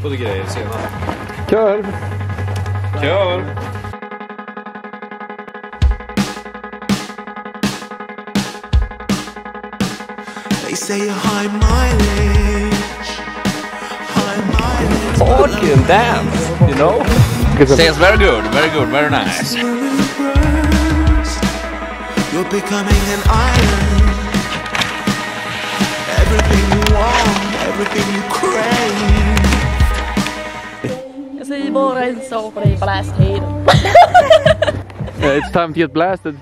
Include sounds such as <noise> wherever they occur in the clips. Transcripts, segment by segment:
på grejer senare. Kör! Kör! They say high mileage. Fucking dance, you know? Says very good, very good, very nice. You're becoming an island. Everything you want, everything you crave. <laughs> Yeah, it's time to get blasted.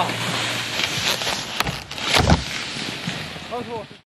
好，他说。